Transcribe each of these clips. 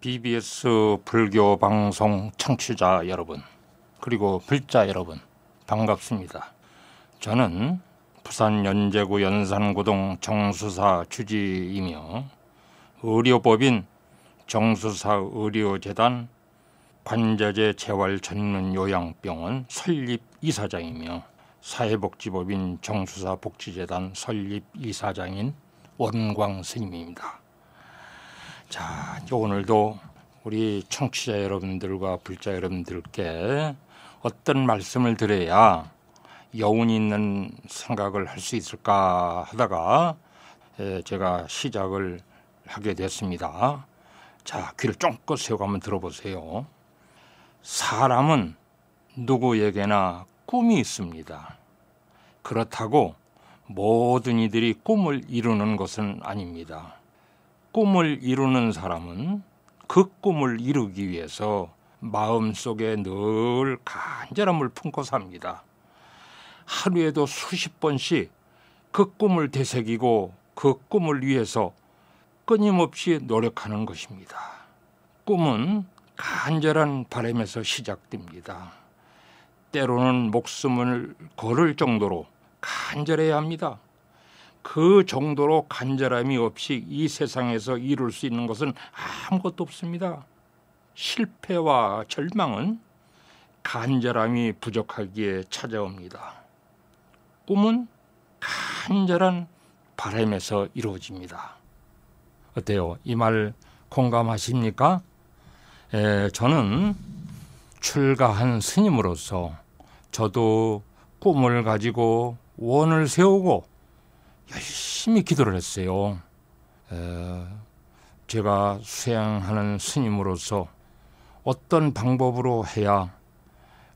BBS 불교 방송 청취자 여러분, 그리고 불자 여러분, 반갑습니다. 저는 부산 연제구 연산구동 정수사 주지이며 의료법인 정수사 의료재단 관자재 재활 전문 요양병원 설립 이사장이며 사회복지법인 정수사 복지재단 설립 이사장인 원광 스님입니다. 자, 오늘도 우리 청취자 여러분들과 불자 여러분들께 어떤 말씀을 드려야 여운 있는 생각을 할 수 있을까 하다가 제가 시작을 하게 됐습니다. 자, 귀를 쫑긋 세우고 한번 들어보세요. 사람은 누구에게나 꿈이 있습니다. 그렇다고 모든 이들이 꿈을 이루는 것은 아닙니다. 꿈을 이루는 사람은 그 꿈을 이루기 위해서 마음속에 늘 간절함을 품고 삽니다. 하루에도 수십 번씩 그 꿈을 되새기고 그 꿈을 위해서 끊임없이 노력하는 것입니다. 꿈은 간절한 바람에서 시작됩니다. 때로는 목숨을 걸을 정도로 간절해야 합니다. 그 정도로 간절함이 없이 이 세상에서 이룰 수 있는 것은 아무것도 없습니다. 실패와 절망은 간절함이 부족하기에 찾아옵니다. 꿈은 간절한 바람에서 이루어집니다. 어때요? 이 말 공감하십니까? 에, 저는 출가한 스님으로서 저도 꿈을 가지고 원을 세우고 열심히 기도를 했어요. 에, 제가 수행하는 스님으로서 어떤 방법으로 해야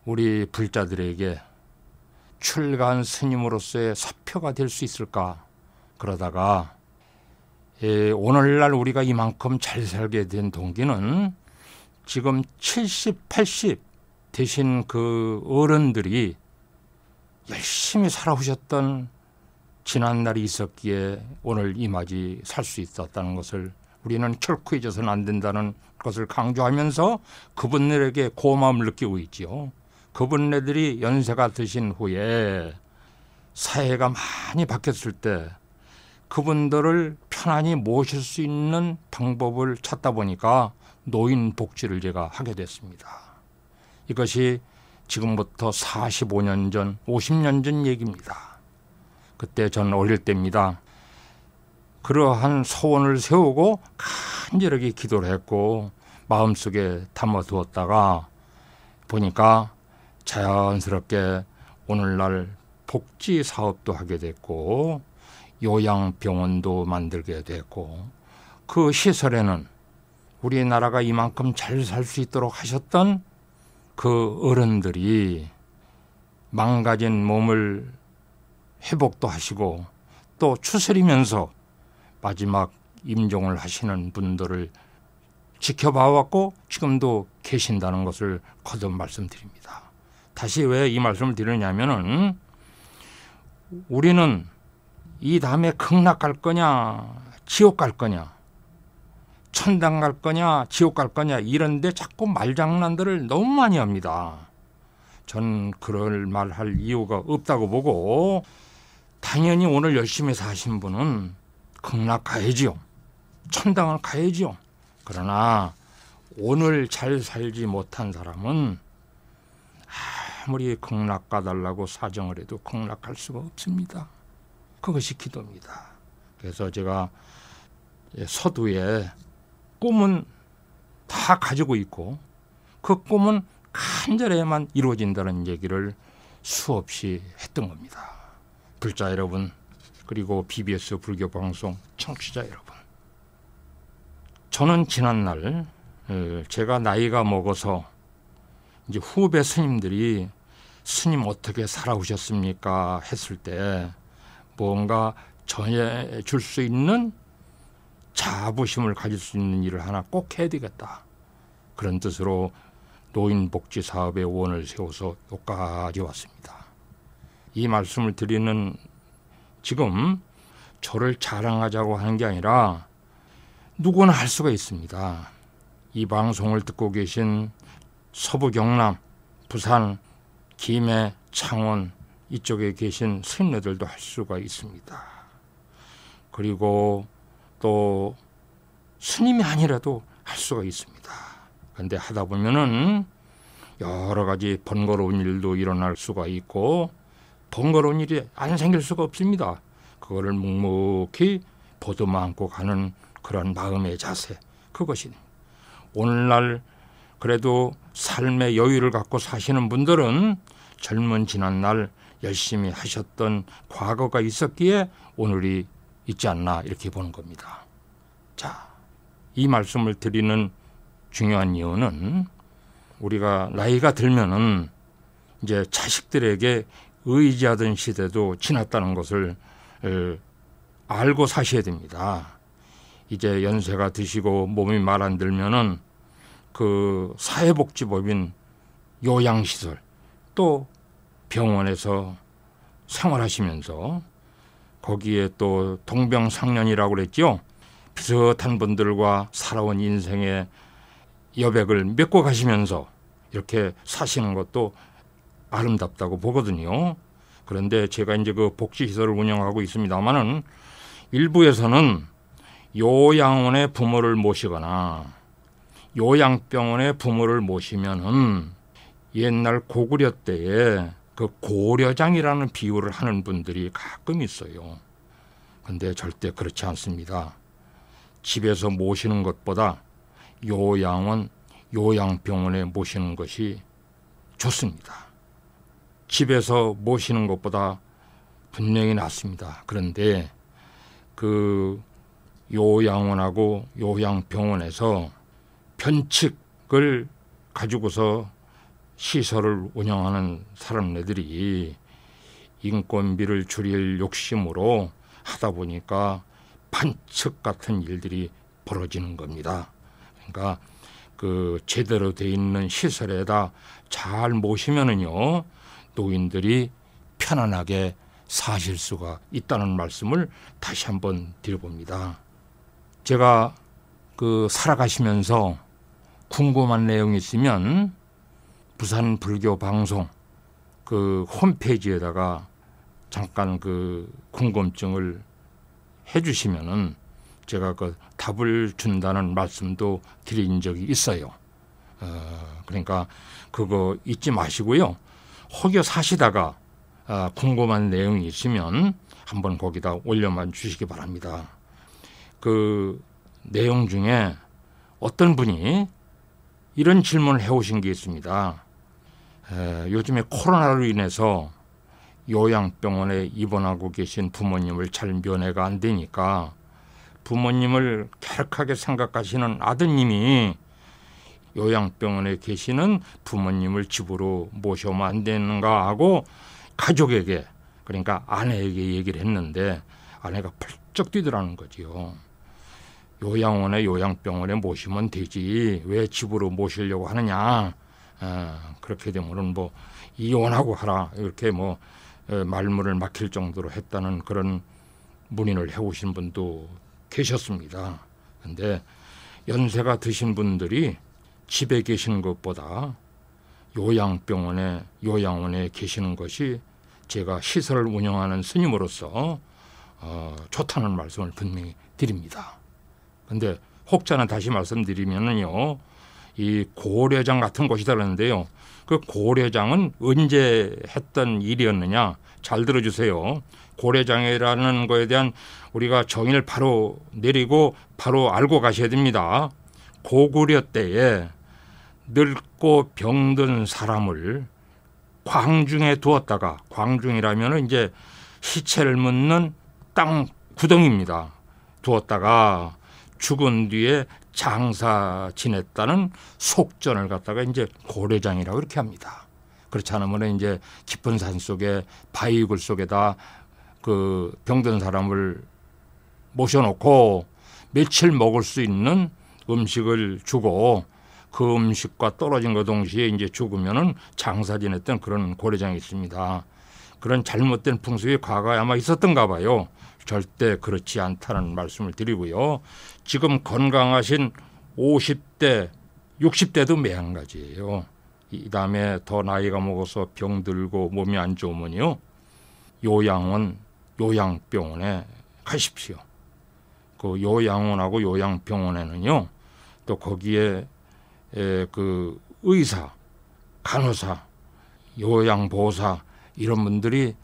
우리 불자들에게 출가한 스님으로서의 사표가 될 수 있을까? 그러다가 에, 오늘날 우리가 이만큼 잘 살게 된 동기는 지금 70, 80 되신 그 어른들이 열심히 살아오셨던 지난 날이 있었기에 오늘 이 맛이 살 수 있었다는 것을 우리는 결코 잊어서는 안 된다는 것을 강조하면서 그분들에게 고마움을 느끼고 있지요. 그분네들이 연세가 드신 후에 사회가 많이 바뀌었을 때 그분들을 편안히 모실 수 있는 방법을 찾다 보니까 노인 복지를 제가 하게 됐습니다. 이것이 지금부터 45년 전, 50년 전 얘기입니다. 그때 전 어릴 때입니다. 그러한 소원을 세우고 간절하게 기도를 했고 마음속에 담아두었다가 보니까 자연스럽게 오늘날 복지 사업도 하게 됐고 요양병원도 만들게 됐고 그 시설에는 우리나라가 이만큼 잘 살 수 있도록 하셨던 그 어른들이 망가진 몸을 회복도 하시고 또 추스리면서 마지막 임종을 하시는 분들을 지켜봐 왔고 지금도 계신다는 것을 거듭 말씀드립니다. 다시 왜 이 말씀을 드리냐면은 우리는 이 다음에 극락 갈 거냐 지옥 갈 거냐 천당 갈 거냐 지옥 갈 거냐 이런데 자꾸 말장난들을 너무 많이 합니다. 전 그럴 말 할 이유가 없다고 보고 당연히 오늘 열심히 사신 분은 극락 가야지요. 천당을 가야지요. 그러나 오늘 잘 살지 못한 사람은 아무리 극락 가달라고 사정을 해도 극락 갈 수가 없습니다. 그것이 기도입니다. 그래서 제가 서두에 꿈은 다 가지고 있고 그 꿈은 간절해야만 이루어진다는 얘기를 수없이 했던 겁니다. 불자 여러분 그리고 BBS 불교 방송 청취자 여러분 저는 지난날 어, 제가 나이가 먹어서 이제 후배 스님들이 스님 어떻게 살아오셨습니까 했을 때 뭔가 전해 줄 수 있는 자부심을 가질 수 있는 일을 하나 꼭 해야 되겠다. 그런 뜻으로 노인복지 사업의 원을 세워서 여기까지 왔습니다. 이 말씀을 드리는 지금 저를 자랑하자고 하는 게 아니라 누구나 할 수가 있습니다. 이 방송을 듣고 계신 서부 경남, 부산, 김해, 창원 이쪽에 계신 스님들도 할 수가 있습니다. 그리고 또 스님이 아니라도 할 수가 있습니다. 근데 하다 보면은 여러 가지 번거로운 일도 일어날 수가 있고 번거로운 일이 안 생길 수가 없습니다. 그거를 묵묵히 보듬어 안고 가는 그런 마음의 자세 그것이 오늘날 그래도 삶의 여유를 갖고 사시는 분들은 젊은 지난날 열심히 하셨던 과거가 있었기에 오늘이 있지 않나 이렇게 보는 겁니다. 자, 이 말씀을 드리는 중요한 이유는 우리가 나이가 들면은 이제 자식들에게 의지하던 시대도 지났다는 것을 알고 사셔야 됩니다. 이제 연세가 드시고 몸이 말 안 들면은 그 사회복지법인 요양시설 또 병원에서 생활하시면서 거기에 또 동병상련이라고 그랬죠. 비슷한 분들과 살아온 인생의 여백을 메꿔 가시면서 이렇게 사시는 것도 아름답다고 보거든요. 그런데 제가 이제 그 복지 시설을 운영하고 있습니다만은 일부에서는 요양원의 부모를 모시거나 요양병원의 부모를 모시면은 옛날 고구려 때에 그 고려장이라는 비유를 하는 분들이 가끔 있어요. 근데 절대 그렇지 않습니다. 집에서 모시는 것보다 요양원, 요양병원에 모시는 것이 좋습니다. 집에서 모시는 것보다 분명히 낫습니다. 그런데 그 요양원하고 요양병원에서 변칙을 가지고서 시설을 운영하는 사람네들이 인건비를 줄일 욕심으로 하다 보니까 반칙 같은 일들이 벌어지는 겁니다. 그러니까 그 제대로 돼 있는 시설에다 잘 모시면은요 노인들이 편안하게 사실 수가 있다는 말씀을 다시 한번 드려봅니다. 제가 그 살아가시면서 궁금한 내용이 있으면 부산 불교 방송 그 홈페이지에다가 잠깐 그 궁금증을 해주시면은 제가 그 답을 준다는 말씀도 드린 적이 있어요. 어, 그러니까 그거 잊지 마시고요. 혹여 사시다가 아, 궁금한 내용이 있으면 한번 거기다 올려만 주시기 바랍니다. 그 내용 중에 어떤 분이 이런 질문을 해오신 게 있습니다. 에, 요즘에 코로나로 인해서 요양병원에 입원하고 계신 부모님을 잘 면회가 안 되니까 부모님을 쾌락하게 생각하시는 아드님이 요양병원에 계시는 부모님을 집으로 모셔오면 안 되는가 하고 가족에게 그러니까 아내에게 얘기를 했는데 아내가 펄쩍 뛰더라는 거지요. 요양원에 요양병원에 모시면 되지 왜 집으로 모시려고 하느냐 어, 그렇게 되면은 뭐 이혼하고 하라 이렇게 뭐 어, 말문을 막힐 정도로 했다는 그런 문의를 해오신 분도 계셨습니다. 근데 연세가 드신 분들이 집에 계시는 것보다 요양병원에 요양원에 계시는 것이 제가 시설을 운영하는 스님으로서 어, 좋다는 말씀을 분명히 드립니다. 근데 혹자는 다시 말씀드리면은요, 이 고려장 같은 곳이다 그러는데요. 그 고려장은 언제 했던 일이었느냐? 잘 들어주세요. 고려장이라는 거에 대한 우리가 정의를 바로 내리고 바로 알고 가셔야 됩니다. 고구려 때에 늙고 병든 사람을 광중에 두었다가 광중이라면 이제 시체를 묻는 땅 구덩입니다. 두었다가 죽은 뒤에 장사 지냈다는 속전을 갖다가 이제 고려장이라고 이렇게 합니다. 그렇지 않으면 이제 깊은 산 속에 바위굴 속에다 그 병든 사람을 모셔놓고 며칠 먹을 수 있는 음식을 주고 그 음식과 떨어진 것 동시에 이제 죽으면은 장사 지냈던 그런 고려장이 있습니다. 그런 잘못된 풍습이 과거에 아마 있었던가 봐요. 절대 그렇지 않다는 말씀을 드리고요. 지금 건강하신 50대 60대도 매한가지예요. 이 다음에 더 나이가 먹어서 병들고 몸이 안 좋으면요. 요양원, 요양병원에 가십시오. 그 요양원하고 요양병원에는요. 또 거기에 에, 그 의사, 간호사, 요양보호사 이런 분들이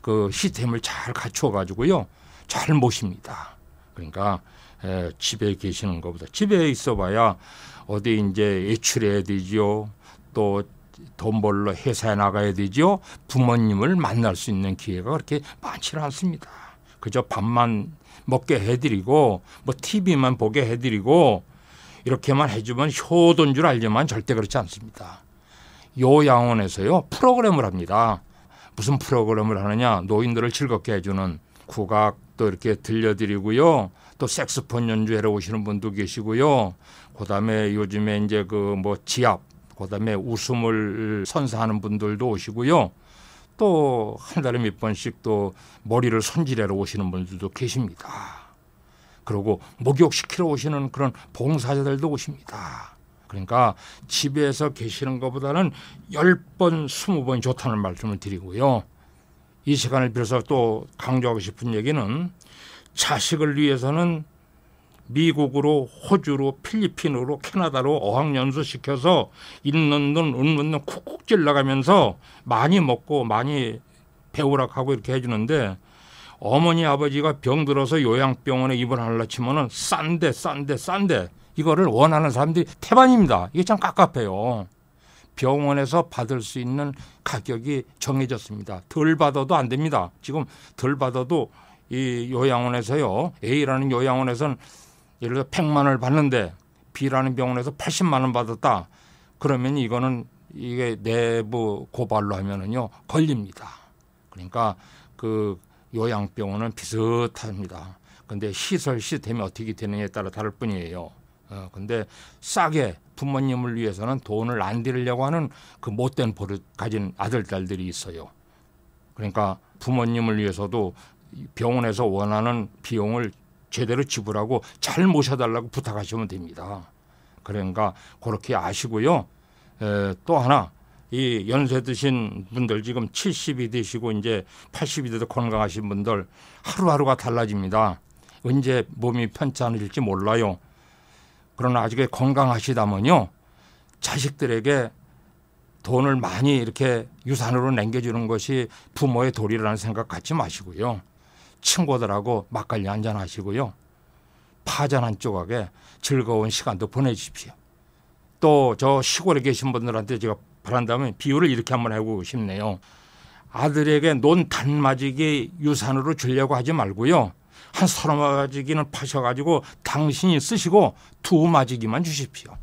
그 시스템을 잘 갖추어 가지고요. 잘 모십니다. 그러니까 에, 집에 계시는 것보다 집에 있어봐야 어디 이제 외출해야 되죠. 또돈 벌러 회사에 나가야 되죠. 부모님을 만날 수 있는 기회가 그렇게 많지는 않습니다. 그저 밥만 먹게 해드리고 뭐 TV만 보게 해드리고 이렇게만 해주면 효도인 줄 알지만 절대 그렇지 않습니다. 요양원에서요 프로그램을 합니다. 무슨 프로그램을 하느냐 노인들을 즐겁게 해주는 국악도 이렇게 들려드리고요. 또 색스폰 연주회로 오시는 분도 계시고요. 그다음에 요즘에 이제 그 뭐 지압, 그다음에 웃음을 선사하는 분들도 오시고요. 또 한 달에 몇 번씩 또 머리를 손질하러 오시는 분들도 계십니다. 그리고 목욕시키러 오시는 그런 봉사자들도 오십니다. 그러니까 집에서 계시는 것보다는 10번, 20번 좋다는 말씀을 드리고요. 이 시간을 빌어서 또 강조하고 싶은 얘기는 자식을 위해서는 미국으로 호주로 필리핀으로 캐나다로 어학연수 시켜서 있는 돈 없는 돈 쿡쿡 찔러가면서 많이 먹고 많이 배우라 하고 이렇게 해주는데 어머니 아버지가 병들어서 요양병원에 입원하려 치면은 싼데 싼데 싼데 이거를 원하는 사람들이 태반입니다. 이게 참 깝깝해요. 병원에서 받을 수 있는 가격이 정해졌습니다. 덜 받아도 안 됩니다. 지금 덜 받아도 이 요양원에서요. A라는 요양원에서는 예를 들어 100만 원을 받는데 B라는 병원에서 80만 원 받았다. 그러면 이거는 이게 내부 고발로 하면은요 걸립니다. 그러니까 그 요양병원은 비슷합니다. 근데 시설 시스템이 어떻게 되느냐에 따라 다를 뿐이에요. 어, 근데 싸게 부모님을 위해서는 돈을 안 들이려고 하는 그 못된 버릇 가진 아들, 딸들이 있어요. 그러니까 부모님을 위해서도 병원에서 원하는 비용을 제대로 지불하고 잘 모셔달라고 부탁하시면 됩니다. 그러니까 그렇게 아시고요. 에, 또 하나 이 연세 드신 분들 지금 70이 되시고 이제 80이 돼도 건강하신 분들 하루하루가 달라집니다. 언제 몸이 편찮을지 몰라요. 그러나 아직 건강하시다면요. 자식들에게 돈을 많이 이렇게 유산으로 남겨주는 것이 부모의 도리라는 생각 갖지 마시고요. 친구들하고 막걸리 한잔 하시고요. 파전 한 조각에 즐거운 시간도 보내주십시오. 또 저 시골에 계신 분들한테 제가 바란다면 비유를 이렇게 한번 해보고 싶네요. 아들에게 논 단마지기 유산으로 주려고 하지 말고요. 한 서너 마지기는 파셔가지고 당신이 쓰시고 두 마지기만 주십시오.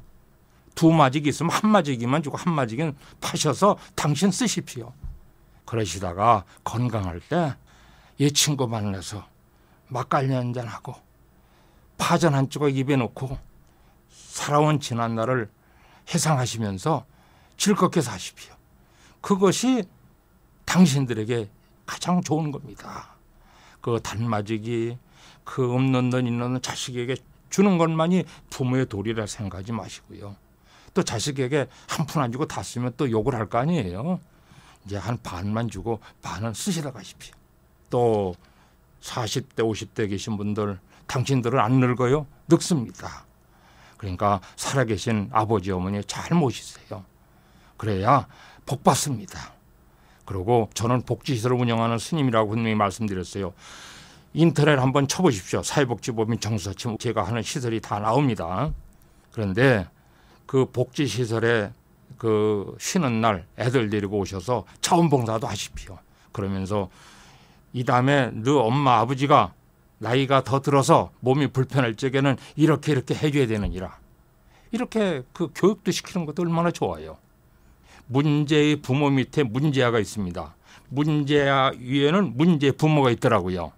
두 마지기 있으면 한 마지기만 주고 한 마지기는 파셔서 당신 쓰십시오. 그러시다가 건강할 때 이 친구 만나서 막걸리 한잔 하고 파전 한 조각 입에 넣고 살아온 지난 날을 해상하시면서 즐겁게 사십시오. 그것이 당신들에게 가장 좋은 겁니다. 그 단마지기, 그 없는 돈 있는 돈 자식에게 주는 것만이 부모의 도리라 생각하지 마시고요. 또 자식에게 한 푼 안 주고 다 쓰면 또 욕을 할 거 아니에요. 이제 한 반만 주고 반은 쓰시다 가십시오. 또 40대, 50대 계신 분들 당신들은 안 늙어요? 늙습니다. 그러니까 살아계신 아버지, 어머니 잘 모시세요. 그래야 복 받습니다. 그리고 저는 복지시설을 운영하는 스님이라고 분명히 말씀드렸어요. 인터넷 한번 쳐보십시오. 사회복지법인 치면 제가 하는 시설이 다 나옵니다. 그런데 그 복지시설에 그 쉬는 날 애들 데리고 오셔서 자원봉사도 하십시오. 그러면서 이 다음에 너 엄마 아버지가 나이가 더 들어서 몸이 불편할 적에는 이렇게 이렇게 해줘야 되느니라. 이렇게 그 교육도 시키는 것도 얼마나 좋아요. 문제의 부모 밑에 문제아가 있습니다. 문제아 위에는 문제 부모가 있더라고요.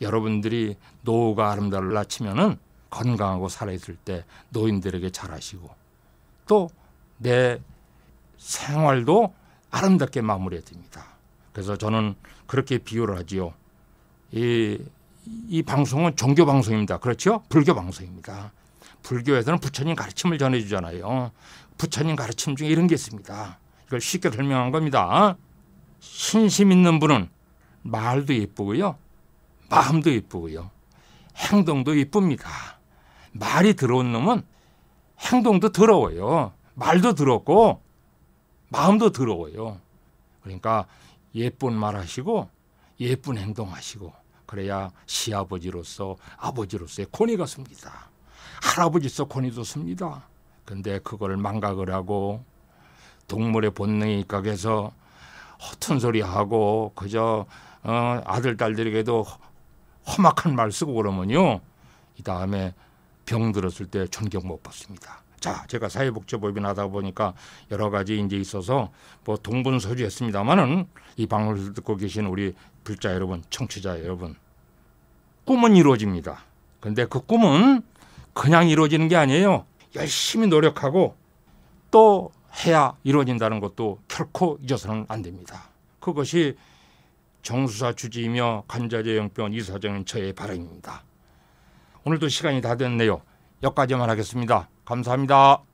여러분들이 노후가 아름다울라 치면은 건강하고 살아있을 때 노인들에게 잘하시고 또 내 생활도 아름답게 마무리해야 됩니다. 그래서 저는 그렇게 비유를 하지요. 이, 이 방송은 종교 방송입니다. 그렇죠? 불교 방송입니다. 불교에서는 부처님 가르침을 전해주잖아요. 부처님 가르침 중에 이런 게 있습니다. 이걸 쉽게 설명한 겁니다. 신심 있는 분은 말도 예쁘고요. 마음도 예쁘고요. 행동도 예쁩니다. 말이 더러운 놈은 행동도 더러워요. 말도 더럽고 마음도 더러워요. 그러니까 예쁜 말 하시고 예쁜 행동 하시고 그래야 시아버지로서 아버지로서의 권위가 섭니다. 할아버지로서 권위도 섭니다. 근데 그걸 망각을 하고 동물의 본능에 입각해서 허튼 소리 하고 그저 어, 아들 딸들에게도 험악한 말 쓰고 그러면요 이 다음에 병 들었을 때 존경 못 받습니다. 자, 제가 사회복지법인 하다 보니까 여러 가지 이제 있어서 뭐 동분서주했습니다만은 이 방송을 듣고 계신 우리 불자 여러분, 청취자 여러분, 꿈은 이루어집니다. 근데 그 꿈은 그냥 이루어지는 게 아니에요. 열심히 노력하고 또 해야 이루어진다는 것도 결코 잊어서는 안 됩니다. 그것이 정수사 주지이며 간자재 영병 이사장인 저의 바람입니다. 오늘도 시간이 다 됐네요. 여기까지만 하겠습니다. 감사합니다.